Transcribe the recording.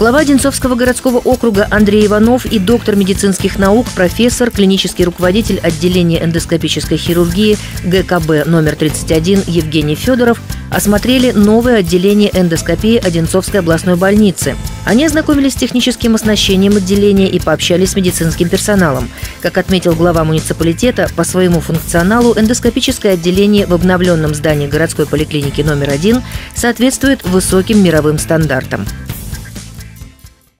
Глава Одинцовского городского округа Андрей Иванов и доктор медицинских наук, профессор, клинический руководитель отделения эндоскопической хирургии ГКБ номер 31 Евгений Федоров осмотрели новое отделение эндоскопии Одинцовской областной больницы. Они ознакомились с техническим оснащением отделения и пообщались с медицинским персоналом. Как отметил глава муниципалитета, по своему функционалу эндоскопическое отделение в обновленном здании городской поликлиники номер один соответствует высоким мировым стандартам.